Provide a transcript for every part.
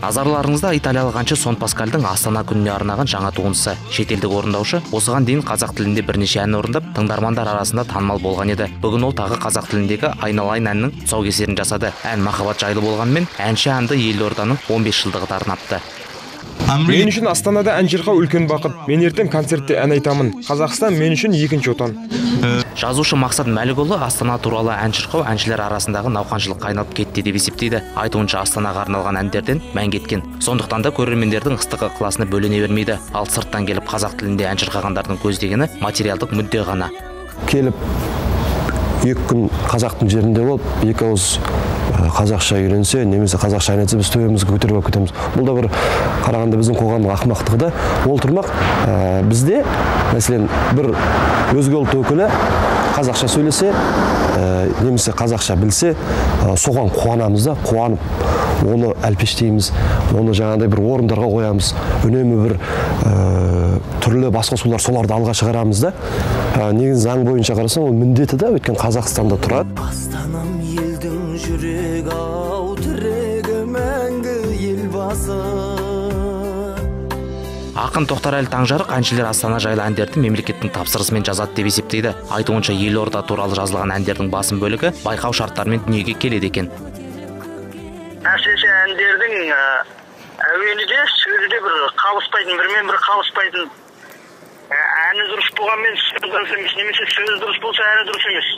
назарларыңызда италиялық әнші сон паскальдың астана күніне арнаған жаңа туындысы. Шетелдік орындаушы осыған дейін қазақ тілінде бірнеше ән орындап тыңдармандар арасында танымал болған еді. Бүгін ол тағы қазақ тіліндегі айналайын әнінің тұсаукесерін жасады. Ән махаббат жайлы болғанымен әнші әнді елорданың 15 жылдығы тарнапты мен үшін астанада ән шырқау үлкен бақыт. Мен ертең концертте ән айтамын. Қазақстан мен үшін екінші отан. Жазушы мақсат мәлікұлы астана туралы ән шырқау әншілер арасындағы науқаншылыққа айналып кетті деп есептейді. Айтуынша астанаға арналған әндерден мән кеткен. Сондықтан да көрермендердің ыстық ықыласына бөлене бермейді. Ал сырттан келіп қазақ тілінде ән шырқағандардың көздегені материалдық мүдде ғана. Келіп екі күн қазақтың жерінде болып екі ауыз қазақша үйренсе немесе қазақша ән біз төбемізге көтеріп алып кетеміз. Бұл да бір қарағанда біздің қоғамның ақымақтығы да. Ол тұрмақ ә, бізде мәселен бір өзге ұлт өкілі қазақша сөйлесе ә, немесе қазақша білсе ә, соған қуанамыз да қуанып оны әлпештейміз оны жаңағыдай бір орындарға қоямыз. Үнемі бір түрлі басқосулар соларды алға шығарамыз да. Негізі заң бойынша қарасаң ол міндеті да өйткені қазақстанда тұрады. Жүрегі ау тірегі мәңгі елбасы ақын тоқтарәлі таңжарық әншілер астана жайлы әндерді мемлекеттің тапсырысымен жазады деп есептейді. Айтуынша елорда туралы жазылған әндердің басым бөлігі байқау шарттарымен дүниеге келеді екен. Әсіресе әндердің әуені де сөзі де бір қабыспайтын бірімен бірі қабыспайтын әні дұрыс болғанмен сөзі дұрыс емес. Немесе сөзі дұрыс болса әні дұрыс емес.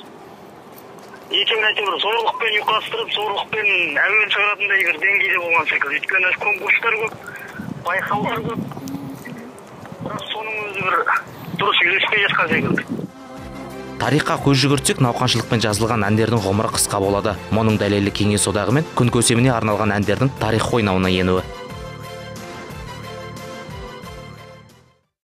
Екеуін әйтеуір зорлықпен ұйқастырып зорлықпен әуен шығаратындай бір деңгейде болған секілді өйткені конкурстар көп байқаулар көп бірақ соның өзі бір дұрыс үйлеспей жатқан секілді тарихқа көз жүгіртсек науқаншылықпен жазылған әндердің ғұмыры қысқа болады. Мұның дәлелі кеңес одағы мен күн көсеміне арналған әндердің тарих қойнауына енуі.